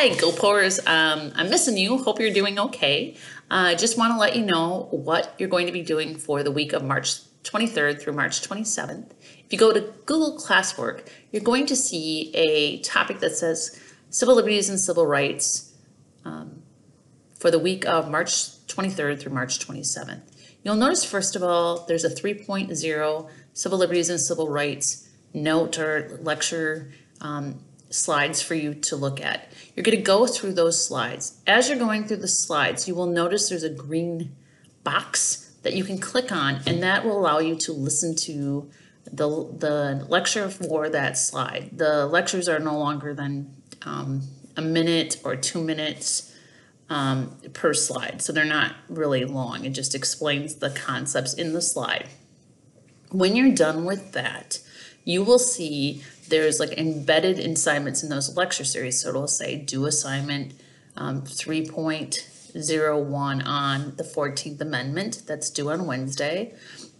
Hi, GoPores. Um, I'm missing you. Hope you're doing okay. I uh, just want to let you know what you're going to be doing for the week of March 23rd through March 27th. If you go to Google Classwork, you're going to see a topic that says Civil Liberties and Civil Rights um, for the week of March 23rd through March 27th. You'll notice, first of all, there's a 3.0 Civil Liberties and Civil Rights note or lecture um, slides for you to look at. You're going to go through those slides. As you're going through the slides, you will notice there's a green box that you can click on, and that will allow you to listen to the, the lecture for that slide. The lectures are no longer than um, a minute or two minutes um, per slide, so they're not really long. It just explains the concepts in the slide. When you're done with that, you will see there's like embedded assignments in those lecture series. So it'll say do assignment um, 3.01 on the 14th Amendment that's due on Wednesday.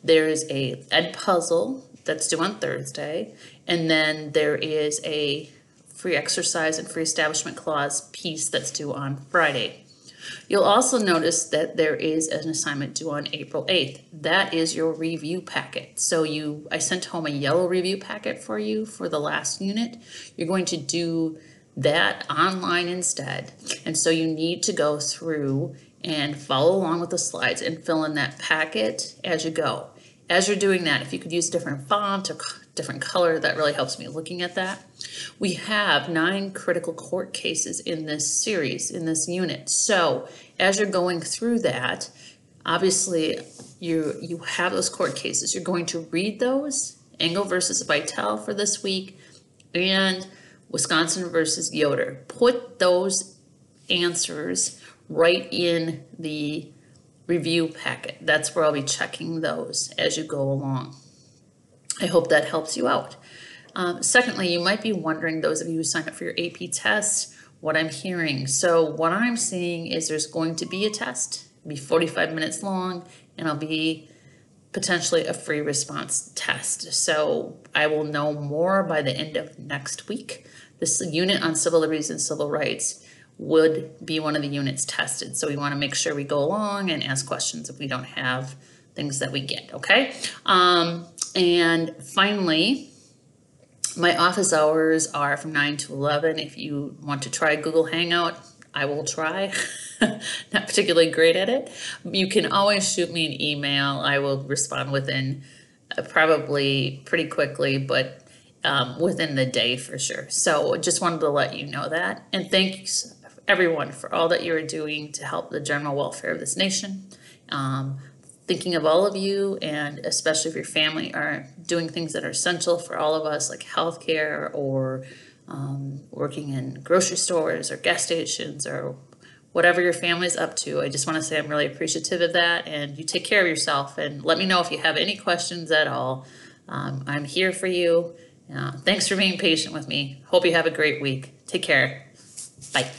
There's a Edpuzzle that's due on Thursday. And then there is a free exercise and free establishment clause piece that's due on Friday. You'll also notice that there is an assignment due on April 8th. That is your review packet. So you, I sent home a yellow review packet for you for the last unit. You're going to do that online instead. And so you need to go through and follow along with the slides and fill in that packet as you go. As you're doing that, if you could use different font or different color, that really helps me looking at that. We have nine critical court cases in this series, in this unit. So as you're going through that, obviously you, you have those court cases. You're going to read those, Engel versus Vitale for this week, and Wisconsin versus Yoder. Put those answers right in the review packet. That's where I'll be checking those as you go along. I hope that helps you out. Um, secondly, you might be wondering, those of you who signed up for your AP test, what I'm hearing. So what I'm seeing is there's going to be a test, be 45 minutes long, and I'll be potentially a free response test. So I will know more by the end of next week. This unit on civil liberties and civil rights would be one of the units tested. So we want to make sure we go along and ask questions if we don't have things that we get, okay? Um, and finally, my office hours are from 9 to 11. If you want to try Google Hangout, I will try. Not particularly great at it. You can always shoot me an email. I will respond within uh, probably pretty quickly, but um, within the day for sure. So just wanted to let you know that. And thanks everyone for all that you are doing to help the general welfare of this nation. Um, thinking of all of you and especially if your family are doing things that are essential for all of us like healthcare or um, working in grocery stores or gas stations or whatever your family's up to. I just want to say I'm really appreciative of that and you take care of yourself and let me know if you have any questions at all. Um, I'm here for you. Uh, thanks for being patient with me. Hope you have a great week. Take care. Bye.